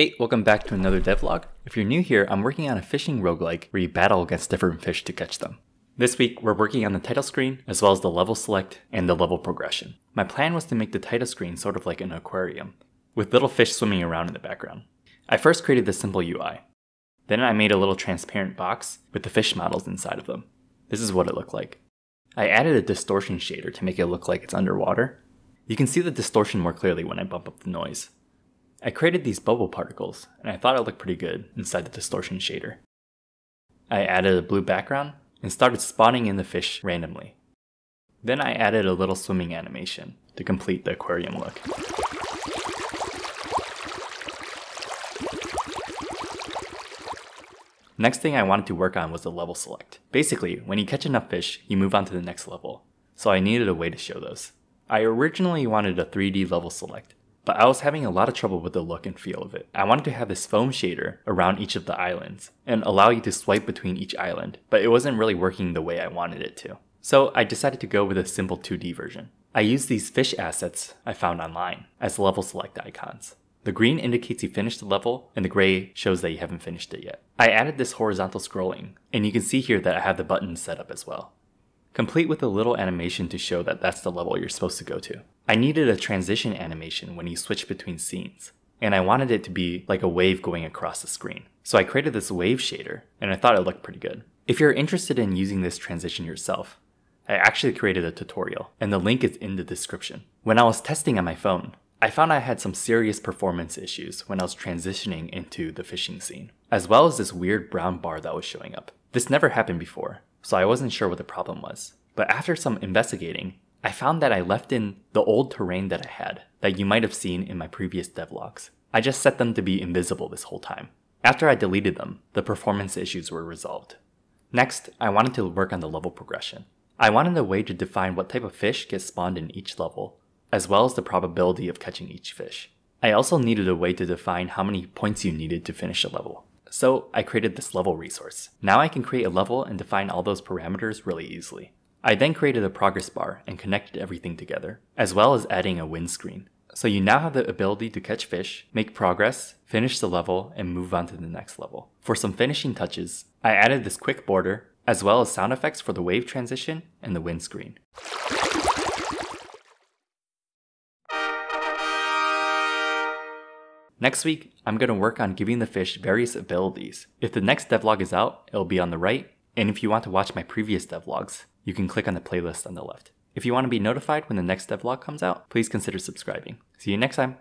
Hey, welcome back to another devlog. If you're new here, I'm working on a fishing roguelike where you battle against different fish to catch them. This week, we're working on the title screen, as well as the level select and the level progression. My plan was to make the title screen sort of like an aquarium, with little fish swimming around in the background. I first created the simple UI. Then I made a little transparent box with the fish models inside of them. This is what it looked like. I added a distortion shader to make it look like it's underwater. You can see the distortion more clearly when I bump up the noise. I created these bubble particles, and I thought it looked pretty good inside the distortion shader. I added a blue background and started spawning in the fish randomly. Then I added a little swimming animation to complete the aquarium look. Next thing I wanted to work on was the level select. Basically, when you catch enough fish, you move on to the next level, so I needed a way to show those. I originally wanted a 3D level select, but I was having a lot of trouble with the look and feel of it. I wanted to have this foam shader around each of the islands and allow you to swipe between each island, but it wasn't really working the way I wanted it to. So I decided to go with a simple 2D version. I used these fish assets I found online as level select icons. The green indicates you finished the level, and the gray shows that you haven't finished it yet. I added this horizontal scrolling, and you can see here that I have the buttons set up as well complete with a little animation to show that that's the level you're supposed to go to. I needed a transition animation when you switch between scenes, and I wanted it to be like a wave going across the screen. So I created this wave shader, and I thought it looked pretty good. If you're interested in using this transition yourself, I actually created a tutorial, and the link is in the description. When I was testing on my phone, I found I had some serious performance issues when I was transitioning into the fishing scene, as well as this weird brown bar that was showing up. This never happened before, so I wasn't sure what the problem was. But after some investigating, I found that I left in the old terrain that I had, that you might have seen in my previous devlogs. I just set them to be invisible this whole time. After I deleted them, the performance issues were resolved. Next, I wanted to work on the level progression. I wanted a way to define what type of fish gets spawned in each level, as well as the probability of catching each fish. I also needed a way to define how many points you needed to finish a level. So I created this level resource. Now I can create a level and define all those parameters really easily. I then created a progress bar and connected everything together, as well as adding a win screen. So you now have the ability to catch fish, make progress, finish the level, and move on to the next level. For some finishing touches, I added this quick border, as well as sound effects for the wave transition and the win screen. Next week, I'm going to work on giving the fish various abilities. If the next devlog is out, it'll be on the right, and if you want to watch my previous devlogs, you can click on the playlist on the left. If you want to be notified when the next devlog comes out, please consider subscribing. See you next time!